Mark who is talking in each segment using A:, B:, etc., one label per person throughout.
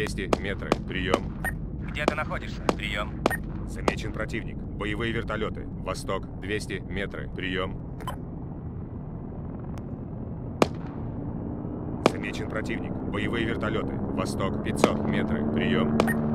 A: 200 метры. Прием.
B: Где ты находишься? Прием.
A: Замечен противник. Боевые вертолеты. Восток. 200 метры. Прием. Замечен противник. Боевые вертолеты. Восток. 500 метры. Прием.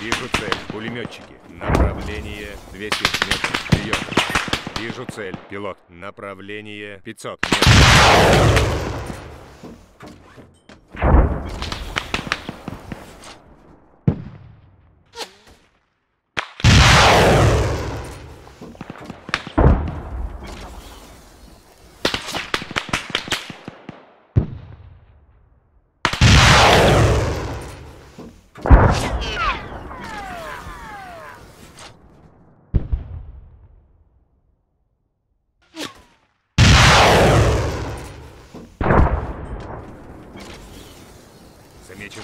A: Вижу цель. Пулеметчики. Направление 200 метров. Прием. Вижу цель. Пилот. Направление 500 метров.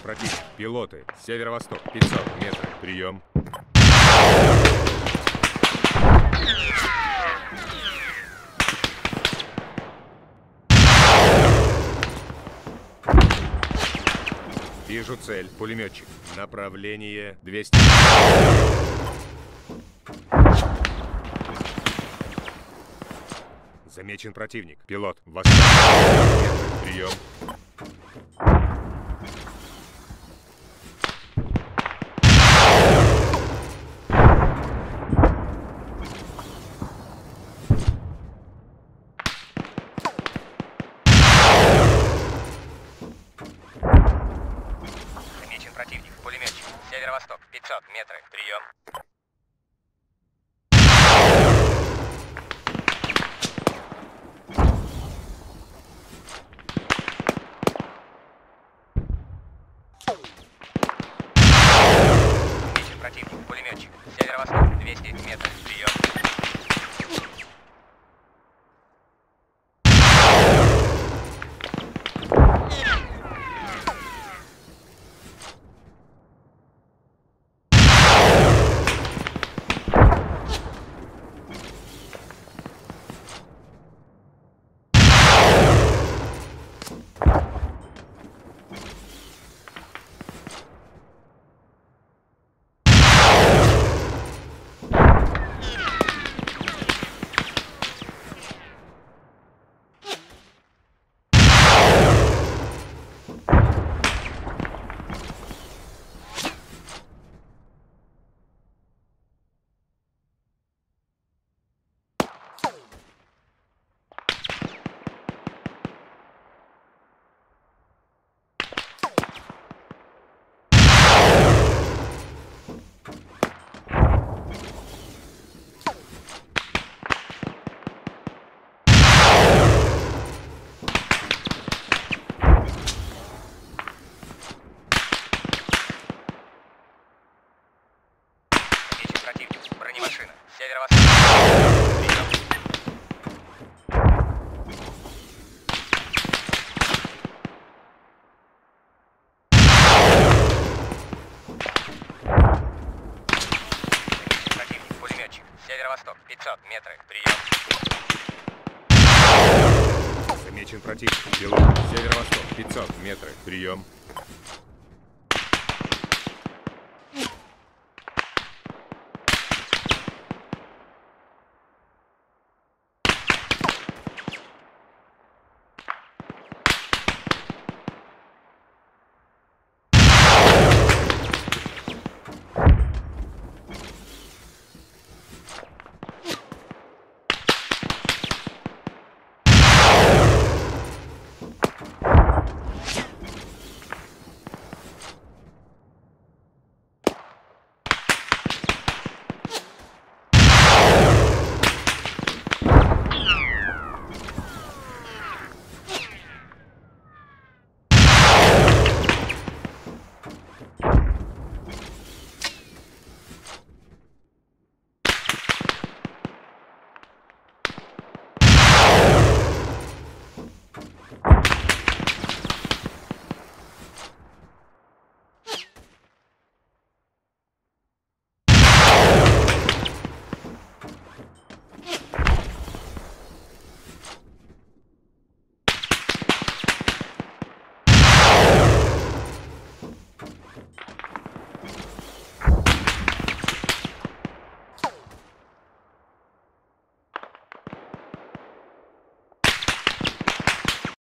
A: Противник. Пилоты. Северо-восток. 500 метров. Прием. Вижу цель. Пулеметчик. Направление 200. Замечен противник. Пилот. Восток. Прием.
B: Замечен противник. Пулеметчик. Северо-восток. 500 метров. Прием. Замечен противник. Пулеметчик. Северо-восток. 200 метров. Прием. Замечен противник. Бронемашина. Северо-восток. Прием. Противник. Пулеметчик. Северо-восток. 500 метров. Прием.
A: Замечен противник. Пилот. Северо-восток. 500 метров. Прием.